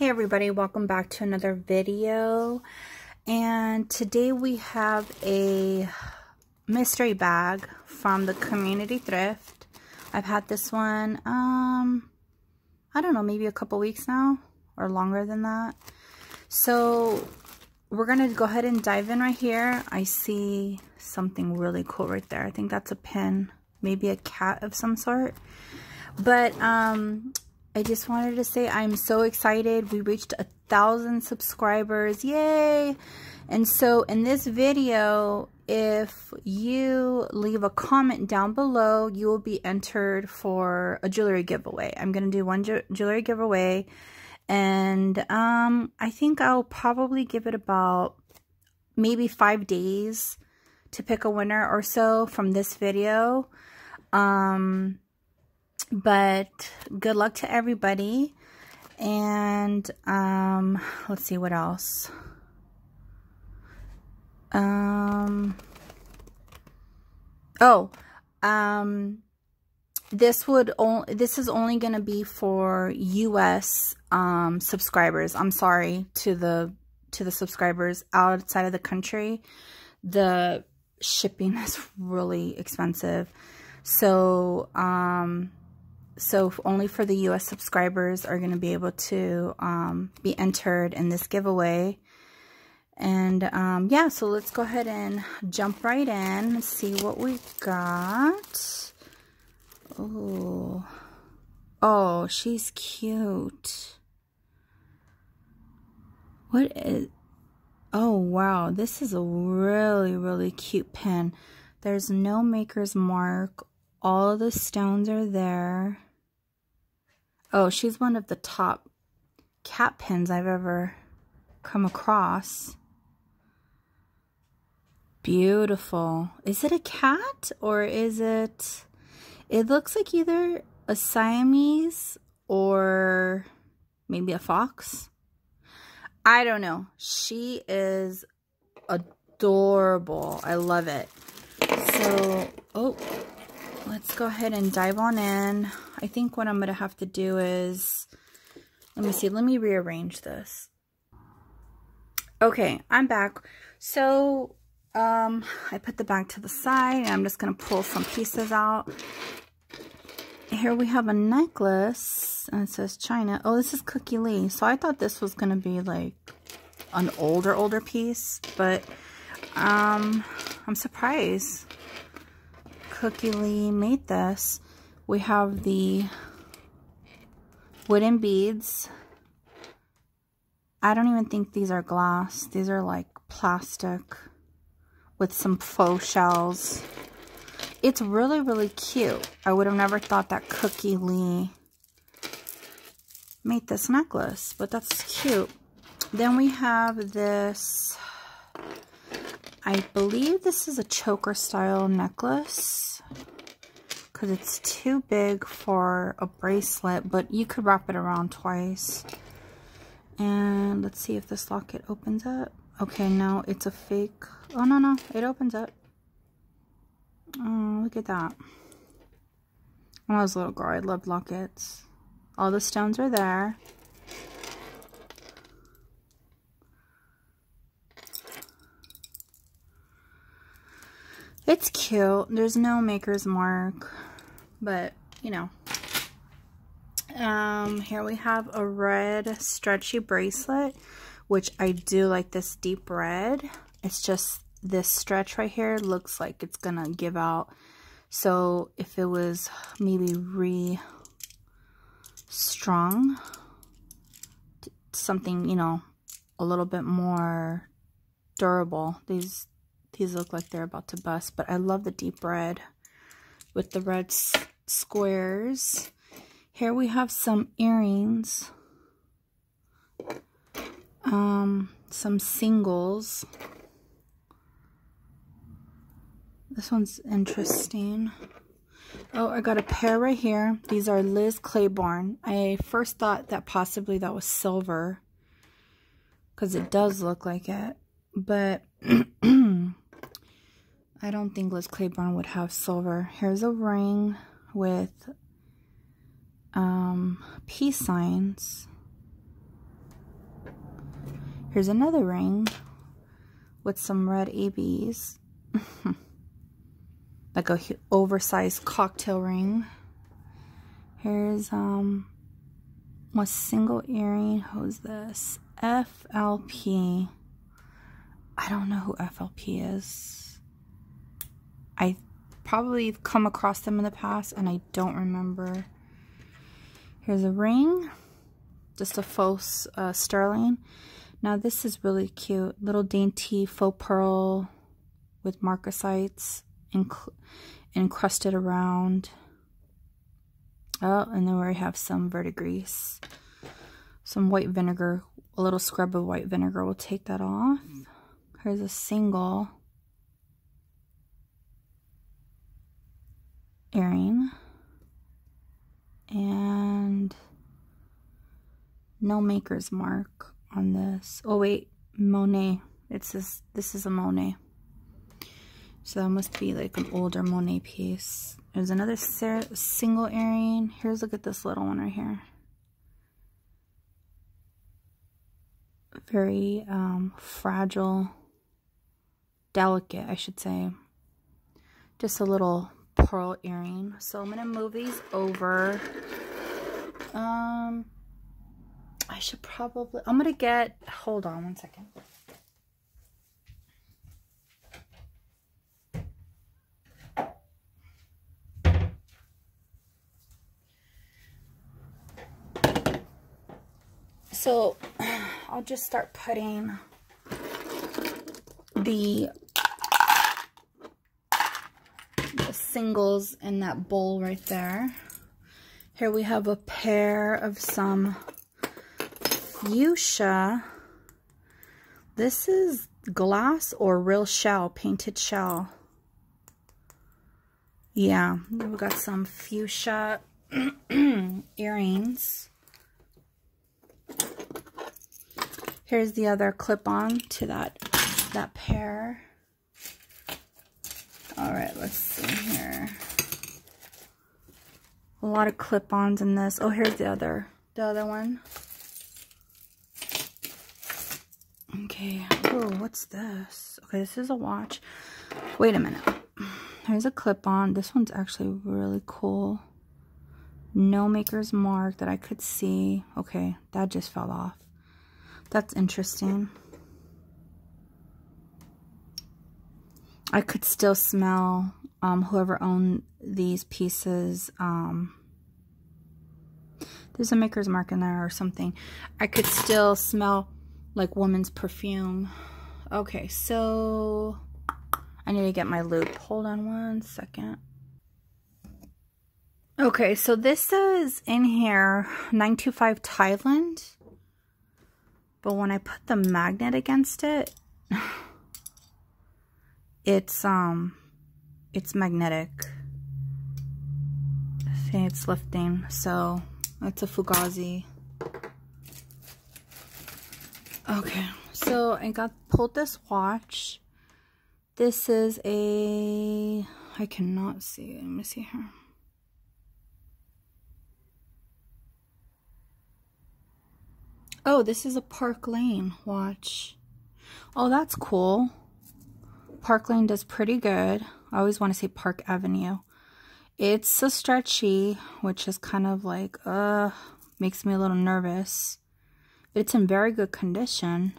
Hey everybody, welcome back to another video. And today we have a mystery bag from the Community Thrift. I've had this one, um, I don't know, maybe a couple weeks now or longer than that. So we're going to go ahead and dive in right here. I see something really cool right there. I think that's a pin, maybe a cat of some sort. But um, I just wanted to say I'm so excited. We reached a thousand subscribers. Yay! And so in this video, if you leave a comment down below, you will be entered for a jewelry giveaway. I'm going to do one ju jewelry giveaway. And um, I think I'll probably give it about maybe five days to pick a winner or so from this video. Um, but good luck to everybody. And um, let's see what else. Um, oh, um, this would only this is only going to be for US um, subscribers. I'm sorry to the to the subscribers outside of the country. The shipping is really expensive. So, um, so only for the US subscribers are going to be able to um, be entered in this giveaway. And um, yeah, so let's go ahead and jump right in and see what we got. Oh, oh, she's cute. What is, oh wow, this is a really, really cute pen. There's no maker's mark. All the stones are there. Oh, she's one of the top cat pins I've ever come across. Beautiful. Is it a cat or is it... It looks like either a Siamese or maybe a fox. I don't know. She is adorable. I love it. So, oh, let's go ahead and dive on in. I think what I'm going to have to do is, let me see, let me rearrange this. Okay, I'm back. So, um, I put the bag to the side I'm just going to pull some pieces out. Here we have a necklace and it says China. Oh, this is Cookie Lee. So I thought this was going to be like an older, older piece, but um, I'm surprised. Cookie Lee made this. We have the wooden beads. I don't even think these are glass. These are like plastic with some faux shells. It's really, really cute. I would have never thought that Cookie Lee made this necklace, but that's cute. Then we have this, I believe this is a choker style necklace because it's too big for a bracelet, but you could wrap it around twice. And let's see if this locket opens up. Okay, no, it's a fake. Oh, no, no, it opens up. Oh, look at that. When I was a little girl, I loved lockets. All the stones are there. It's cute. There's no maker's mark but you know. Um, here we have a red stretchy bracelet, which I do like this deep red. It's just this stretch right here looks like it's gonna give out. So if it was maybe re-strung, something, you know, a little bit more durable. These these look like they're about to bust, but I love the deep red with the red squares. Here we have some earrings. Um, some singles. This one's interesting. Oh, I got a pair right here. These are Liz Claiborne. I first thought that possibly that was silver. Because it does look like it. But I don't think Liz Claiborne would have silver. Here's a ring with um, peace signs. Here's another ring with some red ABs. like a oversized cocktail ring. Here's um a single earring. Who's this? FLP. I don't know who FLP is. I probably come across them in the past and I don't remember. Here's a ring. Just a faux uh, sterling. Now this is really cute. Little dainty faux pearl with marcasites encrusted around. Oh, and then we have some verdigris. Some white vinegar. A little scrub of white vinegar will take that off. Here's a single earring. And no maker's mark on this. Oh wait, Monet. It's this, this is a Monet. So that must be like an older Monet piece. There's another single earring. Here's, look at this little one right here. Very um, fragile, delicate, I should say. Just a little pearl earring. So I'm going to move these over. Um, I should probably, I'm going to get, hold on one second. So I'll just start putting the, the singles in that bowl right there. Here we have a pair of some fuchsia. This is glass or real shell, painted shell. Yeah, we've got some fuchsia earrings. Here's the other clip-on to that, that pair. All right, let's see here. A lot of clip-ons in this. Oh, here's the other, the other one. Okay, oh, what's this? Okay, this is a watch. Wait a minute. Here's a clip-on. This one's actually really cool. No maker's mark that I could see. Okay, that just fell off. That's interesting. I could still smell um, whoever owned these pieces. Um, there's a maker's mark in there or something. I could still smell like woman's perfume. Okay, so I need to get my loupe. Hold on one second. Okay, so this says in here 925 Thailand. But when I put the magnet against it, it's um it's magnetic. See, it's lifting. So it's a Fugazi. Okay, so I got pulled this watch. This is a I cannot see. Let me see here. Oh, this is a Park Lane watch. Oh, that's cool. Park Lane does pretty good. I always want to say Park Avenue. It's a stretchy, which is kind of like, uh, makes me a little nervous. But it's in very good condition.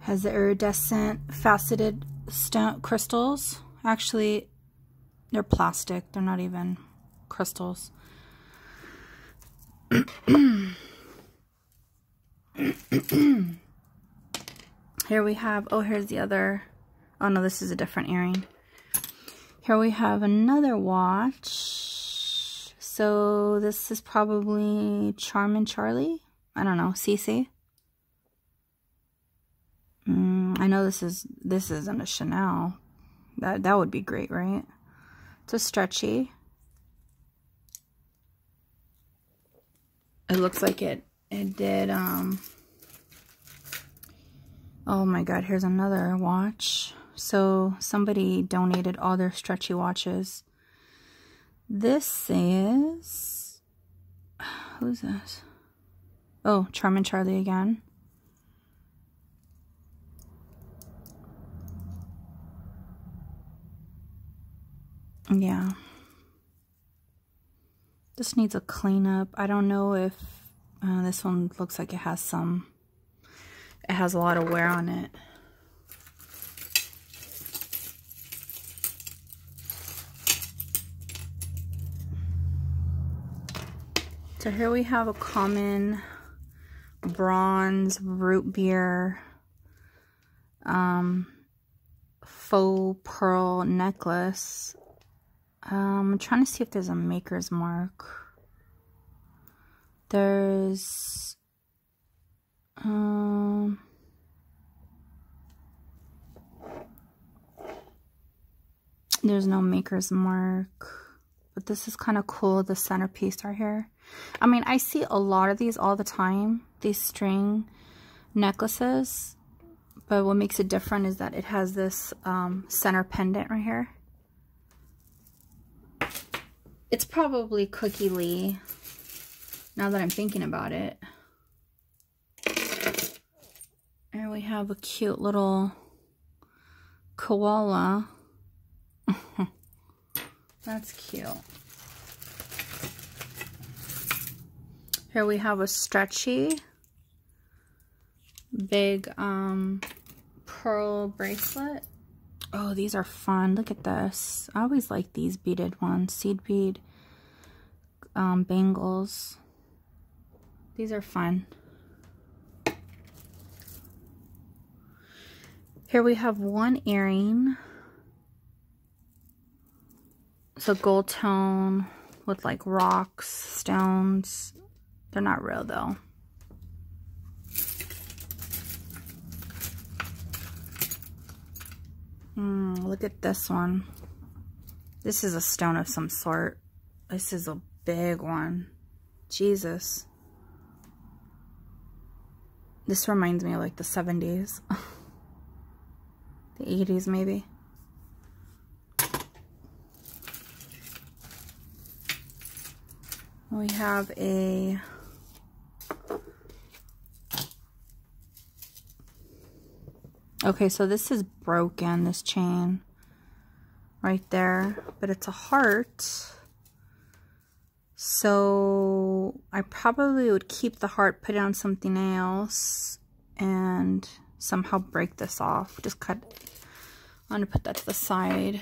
Has the iridescent faceted stone crystals. Actually, they're plastic. They're not even crystals. Here we have, oh, here's the other, oh no, this is a different earring. Here we have another watch. So this is probably Charming Charlie. I don't know, Cece. Mm, I know this is, this isn't a Chanel. That, that would be great, right? It's a stretchy. It looks like it it did, um, oh my god, here's another watch. So somebody donated all their stretchy watches. This is... Who's this? Oh, Charming Charlie again. Yeah. This needs a cleanup. I don't know if uh, this one looks like it has some, it has a lot of wear on it. So here we have a common bronze root beer um, faux pearl necklace. Um, I'm trying to see if there's a maker's mark. There's um there's no maker's mark. But this is kind of cool, the centerpiece right here. I mean, I see a lot of these all the time, these string necklaces. But what makes it different is that it has this um, center pendant right here. It's probably Cookie Lee, now that I'm thinking about it. And we have a cute little koala. That's cute. Here we have a stretchy big um pearl bracelet. Oh, these are fun. Look at this. I always like these beaded ones. Seed bead um, bangles. These are fun. Here we have one earring. It's a gold tone with like rocks, stones. They're not real though. Mm, look at this one. This is a stone of some sort. This is a big one. Jesus. This reminds me of like the 70s. the 80s maybe. We have a Okay, so this is broken, this chain right there, but it's a heart. So I probably would keep the heart, put it on something else, and somehow break this off. Just cut, I'm gonna put that to the side.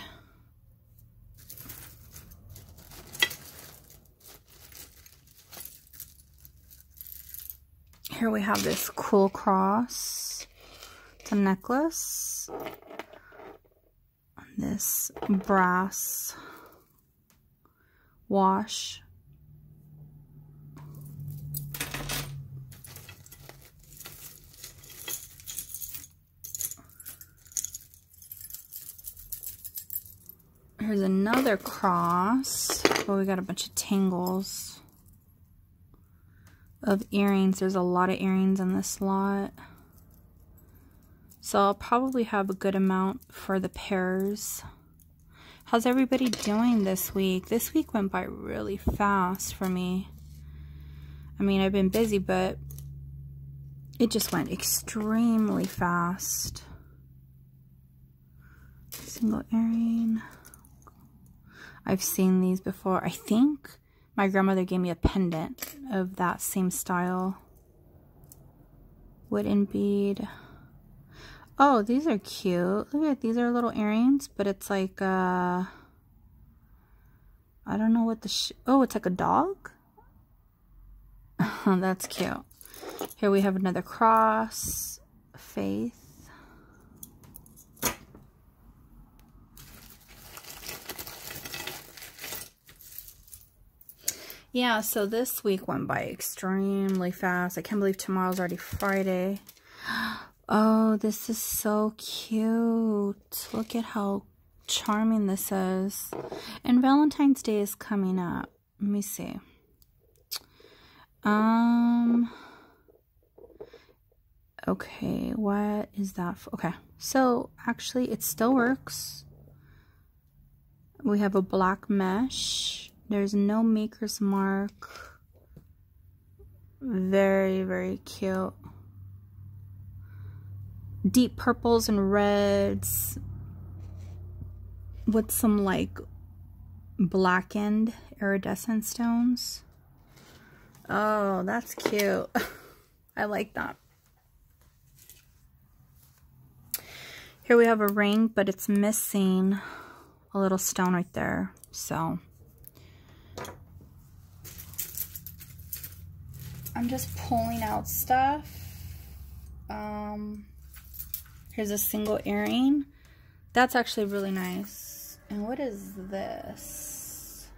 Here we have this cool cross a necklace. This brass wash. Here's another cross. Oh, we got a bunch of tangles of earrings. There's a lot of earrings in this lot. So I'll probably have a good amount for the pairs. How's everybody doing this week? This week went by really fast for me. I mean, I've been busy, but it just went extremely fast. Single earring. I've seen these before. I think my grandmother gave me a pendant of that same style. Wooden bead. Oh, these are cute. Look at these are little earrings, but it's like uh I don't know what the oh, it's like a dog. That's cute. Here we have another cross, faith. Yeah, so this week went by extremely fast. I can't believe tomorrow's already Friday. Oh, this is so cute. Look at how charming this is. And Valentine's Day is coming up. Let me see. Um, okay, what is that? For? Okay, so actually it still works. We have a black mesh. There's no maker's mark. Very, very cute deep purples and reds with some like blackened iridescent stones. Oh, that's cute. I like that. Here we have a ring, but it's missing a little stone right there. So I'm just pulling out stuff. Um, here's a single earring. That's actually really nice. And what is this?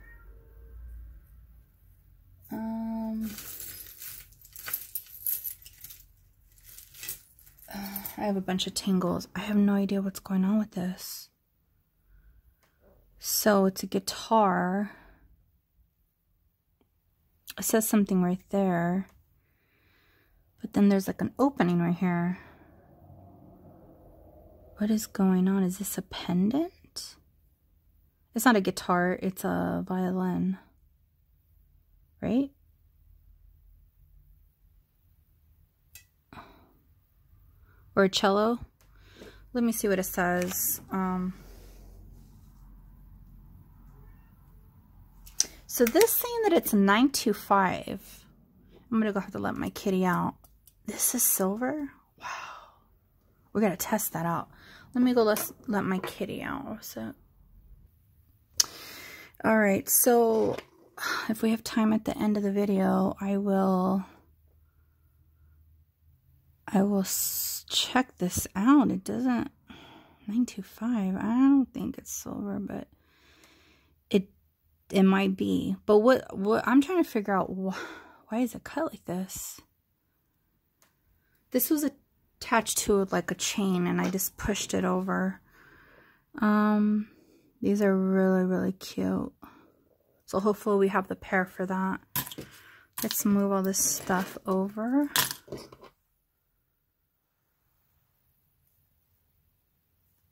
Um, uh, I have a bunch of tingles. I have no idea what's going on with this. So it's a guitar. It says something right there. But then there's like an opening right here. What is going on? Is this a pendant? It's not a guitar, it's a violin. Right? Or a cello. Let me see what it says. Um, so this saying that it's 925. I'm going to go have to let my kitty out. This is silver? We got to test that out. Let me go let's let my kitty out. So, all right. So if we have time at the end of the video, I will, I will check this out. It doesn't, 925. I don't think it's silver, but it, it might be. But what, what, I'm trying to figure out why, why is it cut like this? This was attached to like a chain and I just pushed it over. Um, these are really, really cute. So hopefully we have the pair for that. Let's move all this stuff over.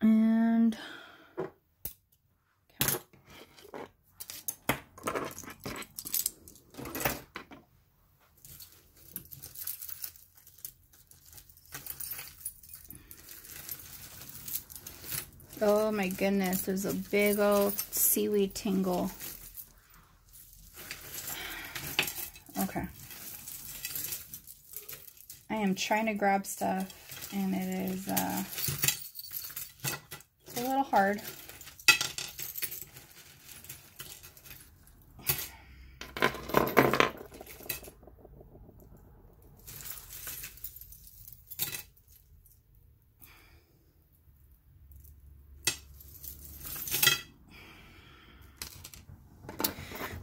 And Oh my goodness, there's a big old seaweed tingle. Okay. I am trying to grab stuff and it is uh, a little hard.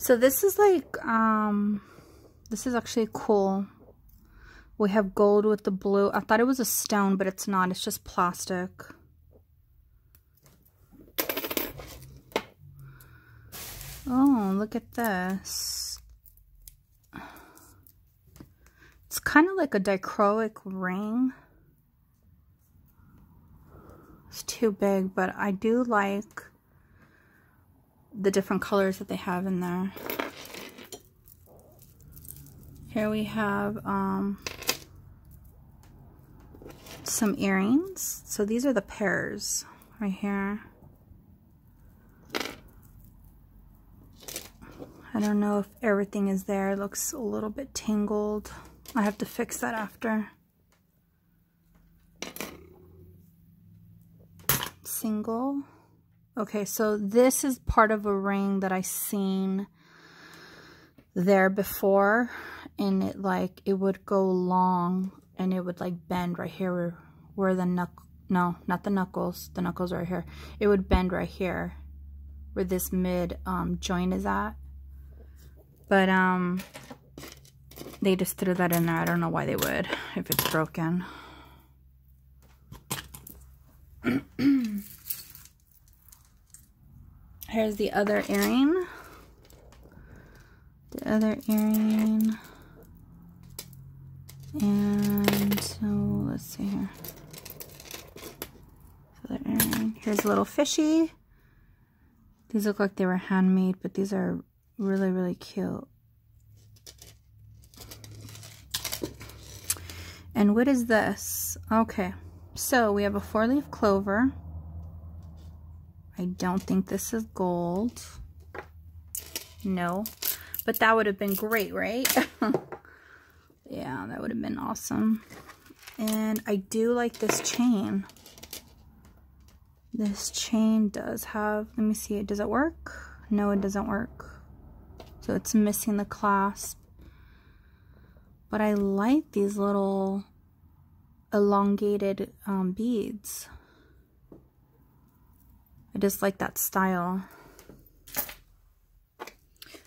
So this is like, um, this is actually cool. We have gold with the blue. I thought it was a stone, but it's not. It's just plastic. Oh, look at this. It's kind of like a dichroic ring. It's too big, but I do like the different colors that they have in there. Here we have um, some earrings. So these are the pairs right here. I don't know if everything is there. It looks a little bit tangled. I have to fix that after. Single. Okay, so this is part of a ring that I seen there before. And it like, it would go long and it would like bend right here where, where the knuckle, no, not the knuckles. The knuckles right here. It would bend right here where this mid um, joint is at. But um, they just threw that in there. I don't know why they would if it's broken. Here's the other earring. The other earring. And so let's see here. Other earring. Here's a little fishy. These look like they were handmade, but these are really, really cute. And what is this? Okay, so we have a four-leaf clover. I don't think this is gold. No. But that would have been great, right? yeah, that would have been awesome. And I do like this chain. This chain does have, let me see, does it work? No, it doesn't work. So it's missing the clasp. But I like these little elongated um, beads. I just like that style.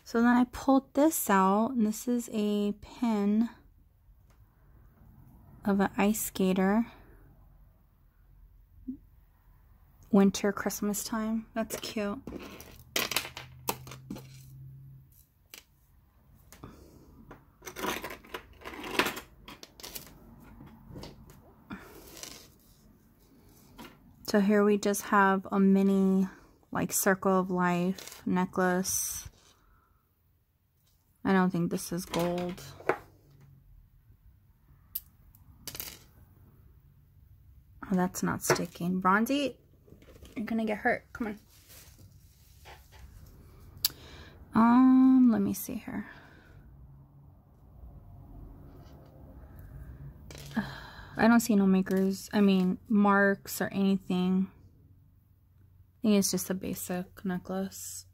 So then I pulled this out, and this is a pin of an ice skater. Winter, Christmas time. That's cute. So here we just have a mini like circle of life necklace. I don't think this is gold. Oh, that's not sticking. Bronzy, you're gonna get hurt. Come on. Um, let me see here. I don't see no makers. I mean, marks or anything. I think it's just a basic necklace.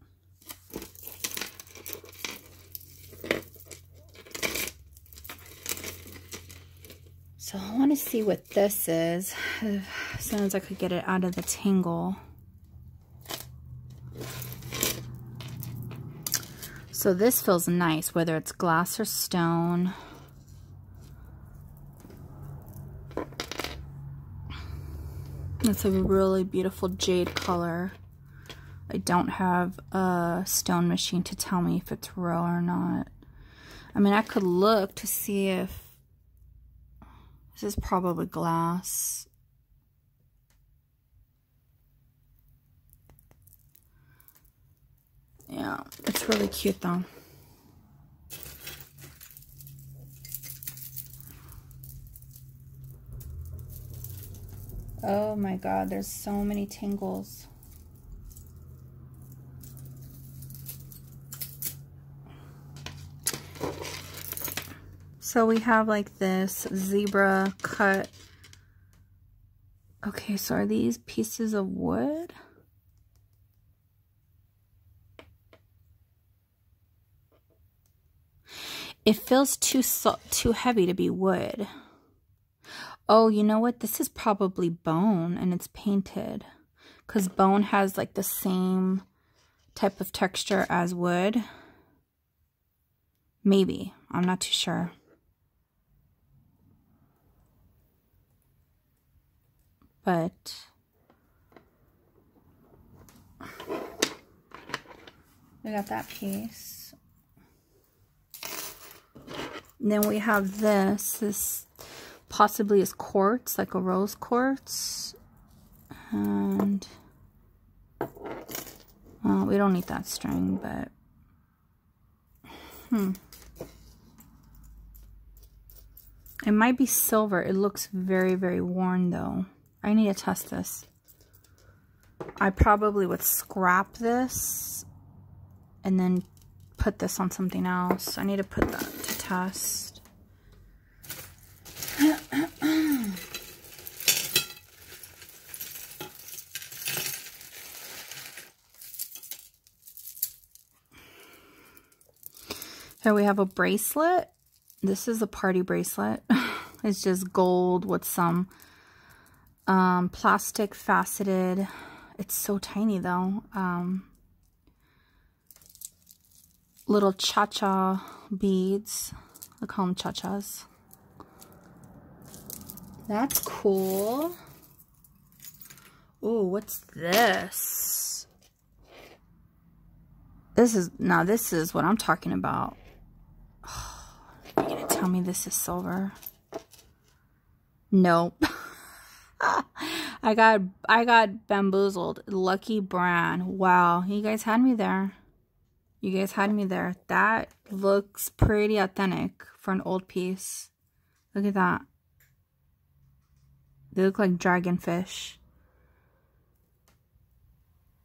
So I want to see what this is as soon as I could get it out of the tangle. So this feels nice, whether it's glass or stone. It's a really beautiful jade color. I don't have a stone machine to tell me if it's real or not. I mean, I could look to see if this is probably glass. Yeah, it's really cute though. Oh my god, there's so many tingles. So we have like this zebra cut. Okay, so are these pieces of wood? It feels too so too heavy to be wood. Oh, you know what? This is probably bone and it's painted. Because bone has like the same type of texture as wood. Maybe. I'm not too sure. But... We got that piece. And then we have this. This possibly is quartz, like a rose quartz. And, well, we don't need that string, but, hmm. It might be silver. It looks very, very worn, though. I need to test this. I probably would scrap this and then put this on something else. I need to put that to test. Here we have a bracelet. This is a party bracelet. it's just gold with some um, plastic faceted. It's so tiny though. Um, little cha-cha beads. I call them cha-chas. That's cool. Oh, what's this? This is, now this is what I'm talking about. Are you gonna tell me this is silver? Nope. I got I got bamboozled. Lucky brand. Wow, you guys had me there. You guys had me there. That looks pretty authentic for an old piece. Look at that. They look like dragonfish.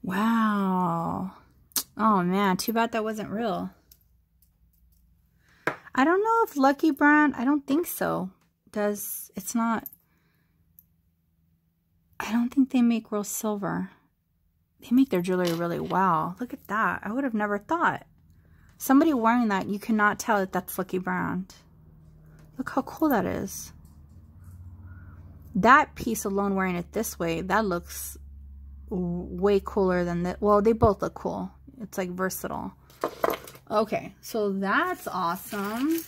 Wow. Oh man, too bad that wasn't real. I don't know if Lucky Brand, I don't think so. Does, it's not, I don't think they make real silver. They make their jewelry really well. Look at that. I would have never thought. Somebody wearing that, you cannot tell that that's Lucky Brand. Look how cool that is. That piece alone wearing it this way, that looks way cooler than that. Well, they both look cool. It's like versatile. Okay, so that's awesome.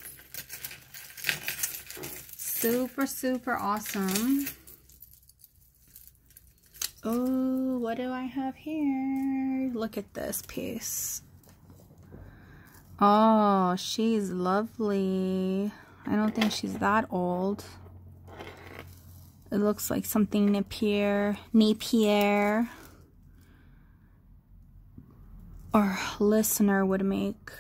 Super, super awesome. Oh, what do I have here? Look at this piece. Oh, she's lovely. I don't think she's that old. It looks like something Napier, Napier or Lisner would make.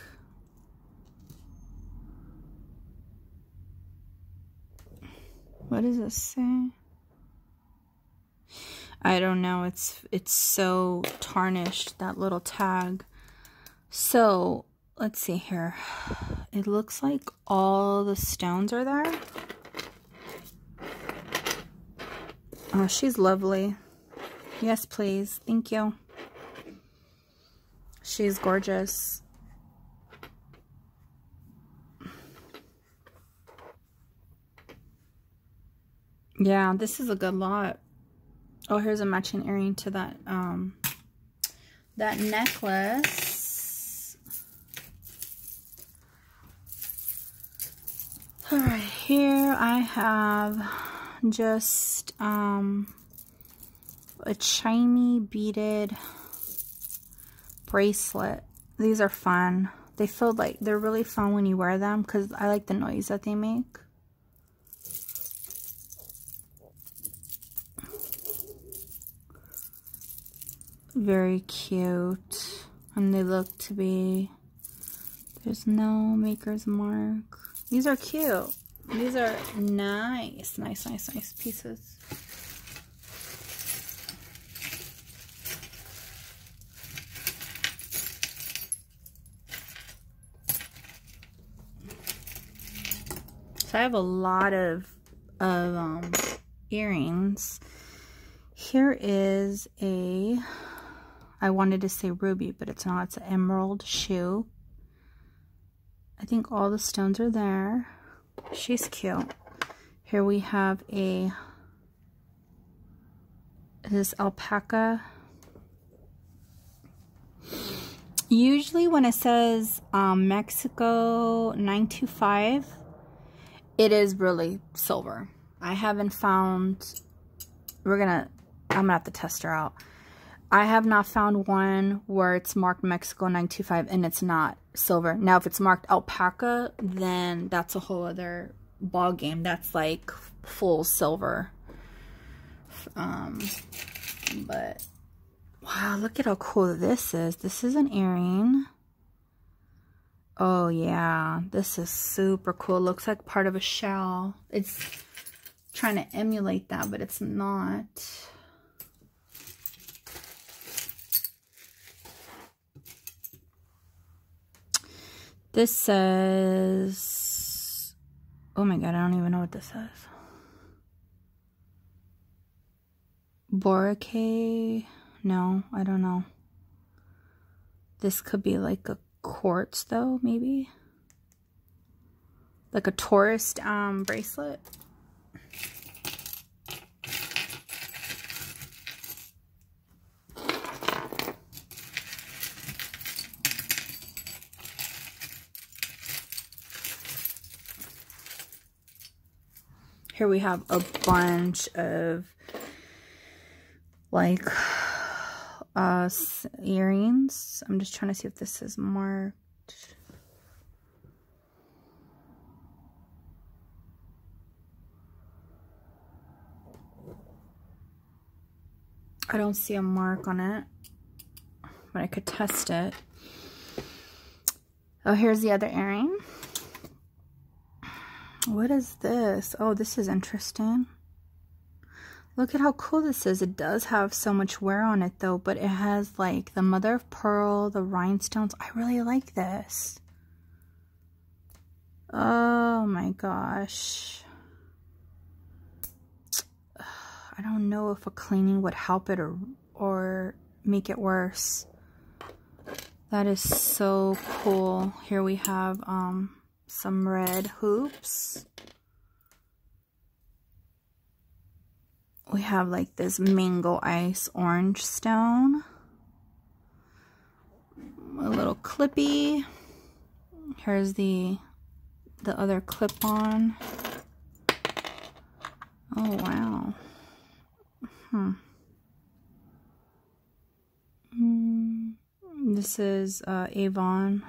What does it say? I don't know. It's it's so tarnished that little tag. So, let's see here. It looks like all the stones are there. Oh, she's lovely. Yes, please. Thank you. She's gorgeous. Yeah, this is a good lot. Oh, here's a matching earring to that um that necklace. All right, here I have just um a shiny beaded bracelet. These are fun. They feel like they're really fun when you wear them because I like the noise that they make. Very cute. And they look to be, there's no maker's mark. These are cute. These are nice, nice, nice, nice pieces. So I have a lot of, of um, earrings. Here is a, I wanted to say ruby, but it's not. It's an emerald shoe. I think all the stones are there. She's cute. Here we have a, this alpaca. Usually when it says um, Mexico 925, it is really silver. I haven't found, we're gonna, I'm gonna have to test her out. I have not found one where it's marked Mexico 925 and it's not silver. Now, if it's marked alpaca, then that's a whole other ball game. That's like full silver. Um, but wow, look at how cool this is. This is an earring. Oh yeah, this is super cool. Looks like part of a shell. It's trying to emulate that, but it's not. This says, oh my god, I don't even know what this says. Boracay? No, I don't know. This could be like a quartz though, maybe. Like a tourist um, bracelet. Here we have a bunch of like uh, earrings. I'm just trying to see if this is marked. I don't see a mark on it, but I could test it. Oh, here's the other earring. What is this? Oh, this is interesting. Look at how cool this is. It does have so much wear on it though, but it has like the mother of pearl, the rhinestones. I really like this. Oh my gosh. I don't know if a cleaning would help it or, or make it worse. That is so cool. Here we have um, some red hoops. we have like this mango ice orange stone. A little clippy. Here's the the other clip on. Oh wow. Hmm. Mm, this is uh, Avon.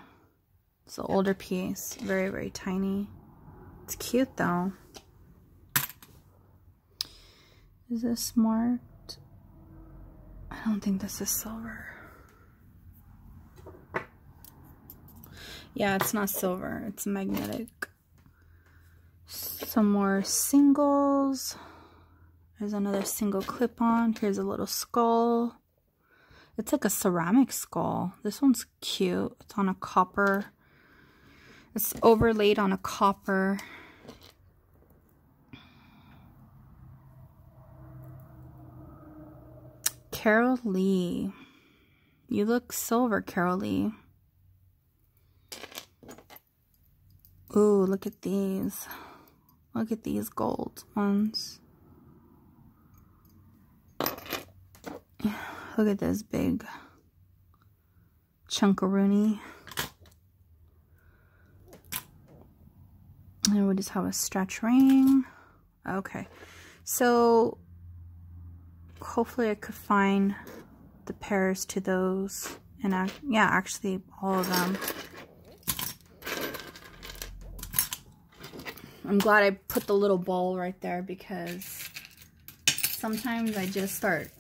It's an older piece. Very, very tiny. It's cute though. Is this marked? I don't think this is silver. Yeah, it's not silver. It's magnetic. Some more singles. There's another single clip-on. Here's a little skull. It's like a ceramic skull. This one's cute. It's on a copper. It's overlaid on a copper Carolee. You look silver, Carolee. Ooh, look at these. Look at these gold ones. Look at this big chunkaroonie. And we just have a stretch ring. Okay. So hopefully I could find the pairs to those. And I, yeah, actually all of them. I'm glad I put the little bowl right there because sometimes I just start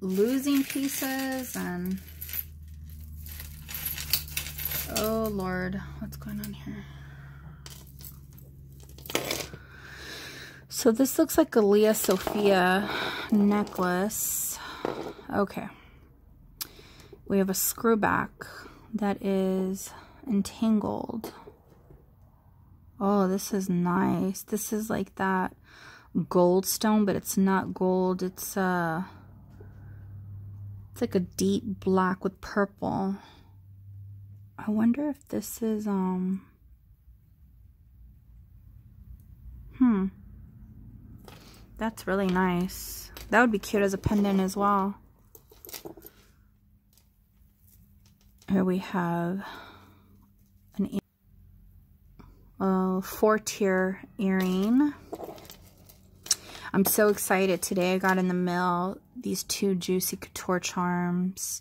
losing pieces and oh Lord, what's going on here? So this looks like a Lia Sophia necklace. Okay. We have a screw back that is entangled. Oh, this is nice. This is like that gold stone, but it's not gold. It's uh it's like a deep black with purple. I wonder if this is um Hmm. That's really nice. That would be cute as a pendant as well. Here we have an uh, four-tier earring. I'm so excited. Today I got in the mail these two Juicy Couture charms.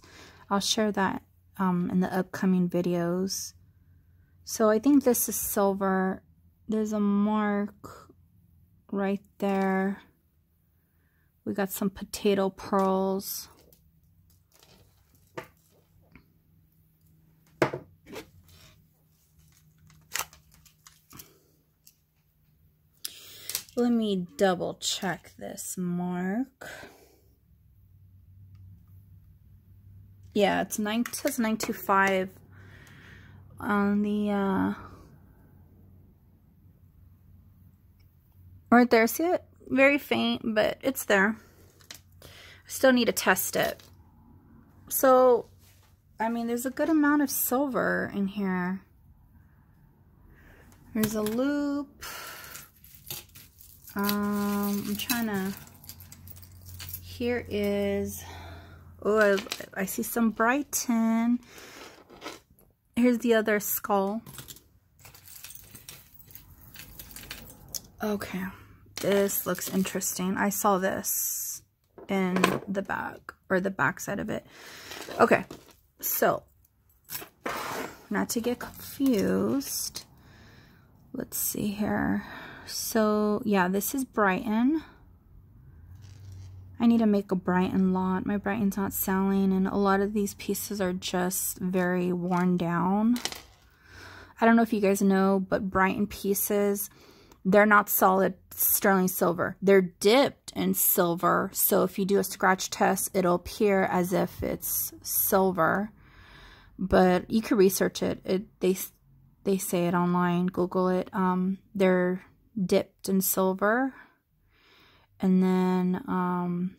I'll share that um, in the upcoming videos. So I think this is silver. There's a mark right there. We got some potato pearls. Let me double check this mark. Yeah, it's nine it says 925 on the uh Right there, see it? Very faint, but it's there. I still need to test it. So, I mean, there's a good amount of silver in here. There's a loop. Um, I'm trying to, here is, oh, I, I see some Brighton. Here's the other skull. Okay. This looks interesting. I saw this in the back or the back side of it. Okay, so not to get confused. Let's see here. So yeah, this is Brighton. I need to make a Brighton lot. My Brighton's not selling and a lot of these pieces are just very worn down. I don't know if you guys know, but Brighton pieces they're not solid sterling silver. They're dipped in silver. So if you do a scratch test, it'll appear as if it's silver. But you can research it. It they they say it online. Google it. Um, they're dipped in silver. And then um,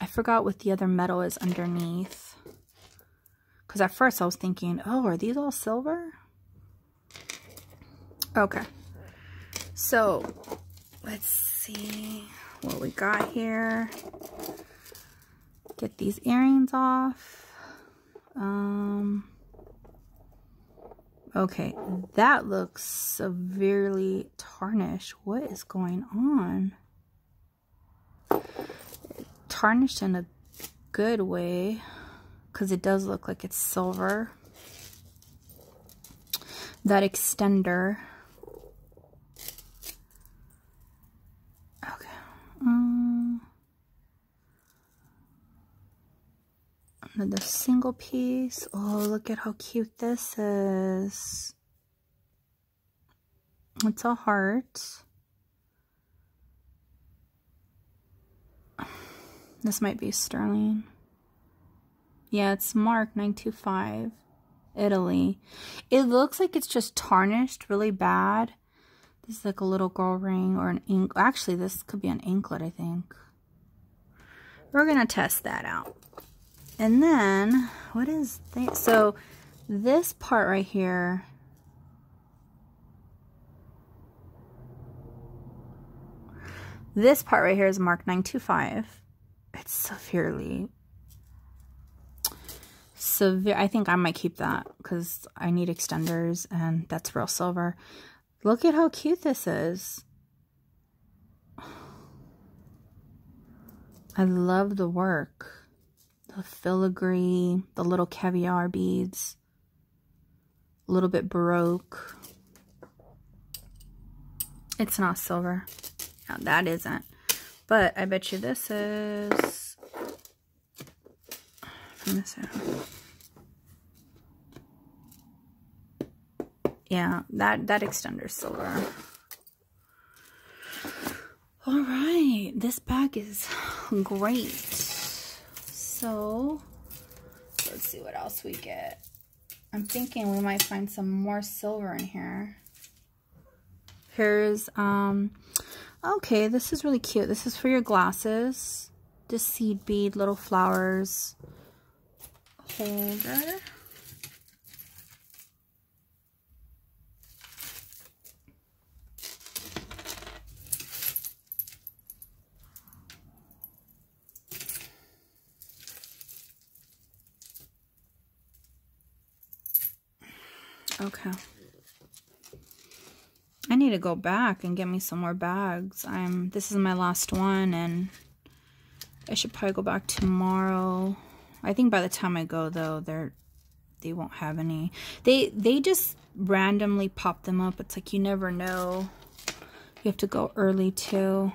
I forgot what the other metal is underneath. Because at first I was thinking, oh, are these all silver? Okay. So, let's see what we got here. Get these earrings off. Um, okay, that looks severely tarnished. What is going on? Tarnished in a good way because it does look like it's silver. That extender another single piece. Oh, look at how cute this is. It's a heart. This might be sterling. Yeah, it's Mark 925, Italy. It looks like it's just tarnished really bad. This is like a little girl ring or an ink. Actually, this could be an anklet, I think. We're going to test that out. And then, what is that? So, this part right here. This part right here is Mark 925. It's severely severe. I think I might keep that because I need extenders and that's real silver. Look at how cute this is. I love the work. The filigree, the little caviar beads. A little bit Baroque. It's not silver. No, that isn't. But I bet you this is... Yeah, that, that extender silver. All right, this bag is great. So, let's see what else we get. I'm thinking we might find some more silver in here. Here's, um, okay, this is really cute. This is for your glasses. This seed bead, little flowers holder. Okay. I need to go back and get me some more bags. I'm this is my last one and I should probably go back tomorrow. I think by the time I go though, they're they won't have any. They they just randomly pop them up. It's like you never know. You have to go early too.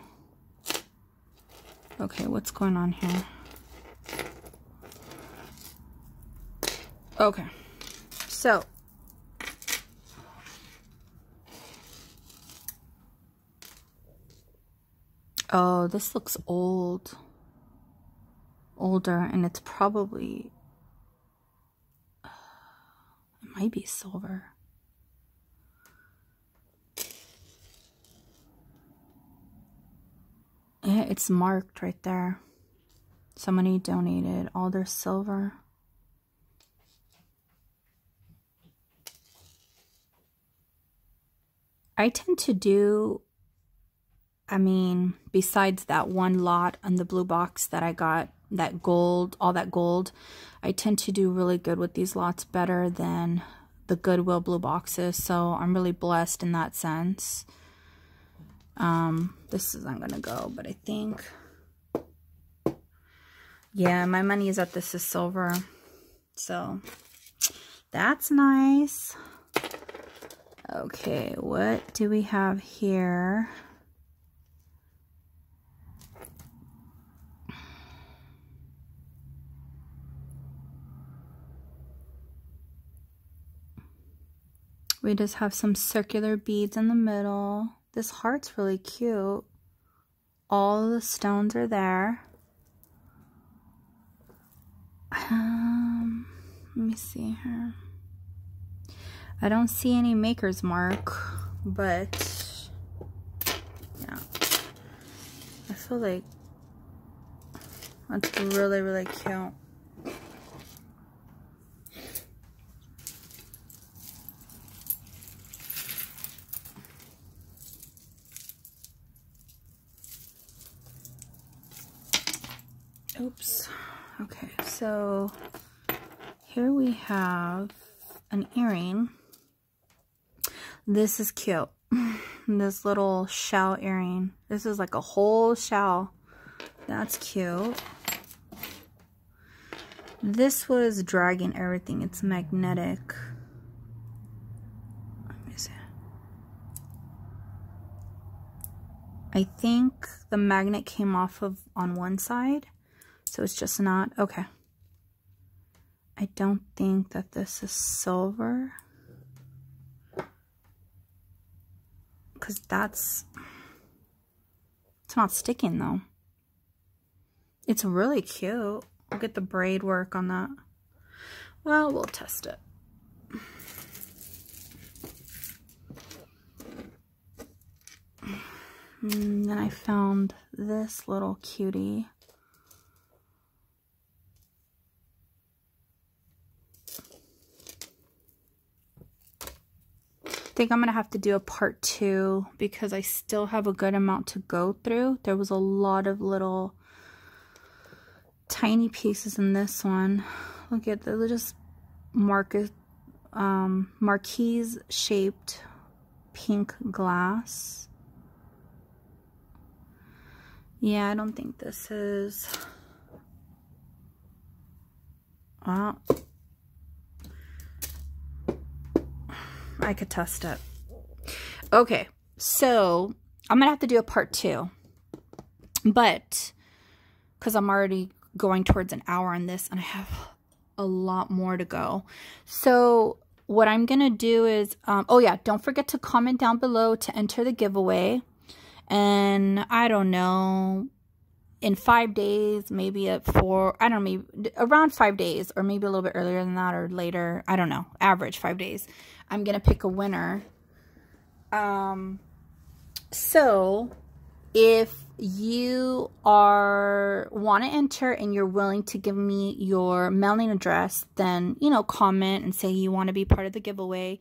Okay, what's going on here? Okay. So, Oh, this looks old. Older, and it's probably... Uh, it might be silver. Yeah, it's marked right there. Somebody donated all their silver. I tend to do I mean, besides that one lot on the blue box that I got, that gold, all that gold, I tend to do really good with these lots better than the Goodwill blue boxes. So I'm really blessed in that sense. Um, this isn't going to go, but I think, yeah, my money is at this is silver. So that's nice. Okay, what do we have here? We just have some circular beads in the middle. This heart's really cute. All the stones are there. Um, let me see here. I don't see any maker's mark, but yeah. I feel like that's really, really cute. Oops. Okay, so here we have an earring. This is cute. this little shell earring. This is like a whole shell. That's cute. This was dragging everything. It's magnetic. I think the magnet came off of on one side so it's just not, okay. I don't think that this is silver. Because that's, it's not sticking though. It's really cute. I'll get the braid work on that. Well, we'll test it. And then I found this little cutie. Think I'm going to have to do a part two because I still have a good amount to go through. There was a lot of little tiny pieces in this one. Look at the just market, um, marquise shaped pink glass. Yeah, I don't think this is... Well, I could test it. Okay, so I'm going to have to do a part two. But, because I'm already going towards an hour on this and I have a lot more to go. So, what I'm going to do is, um, oh yeah, don't forget to comment down below to enter the giveaway. And I don't know, in five days, maybe at four, I don't know, maybe around five days, or maybe a little bit earlier than that, or later. I don't know, average five days. I'm going to pick a winner. Um, so if you are want to enter and you're willing to give me your mailing address, then, you know, comment and say you want to be part of the giveaway.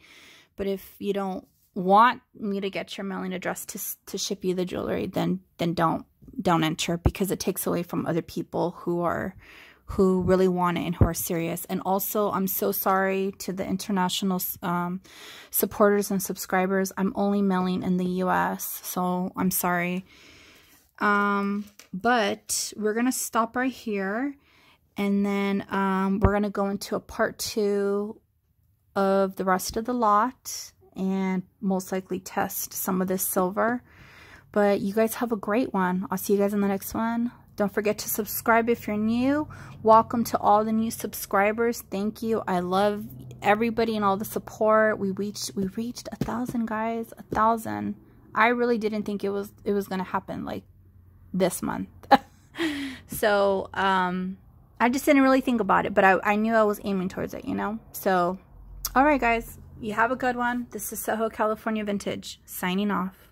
But if you don't want me to get your mailing address to, to ship you the jewelry, then, then don't don't enter because it takes away from other people who are who really want it and who are serious. And also, I'm so sorry to the international um, supporters and subscribers. I'm only mailing in the U.S., so I'm sorry. Um, but we're going to stop right here. And then um, we're going to go into a part two of the rest of the lot and most likely test some of this silver. But you guys have a great one. I'll see you guys in the next one. Don't forget to subscribe if you're new. Welcome to all the new subscribers. Thank you. I love everybody and all the support. We reached we reached a thousand guys, a thousand. I really didn't think it was it was gonna happen like this month. so um I just didn't really think about it, but I, I knew I was aiming towards it, you know? So all right guys, you have a good one. This is Soho California Vintage signing off.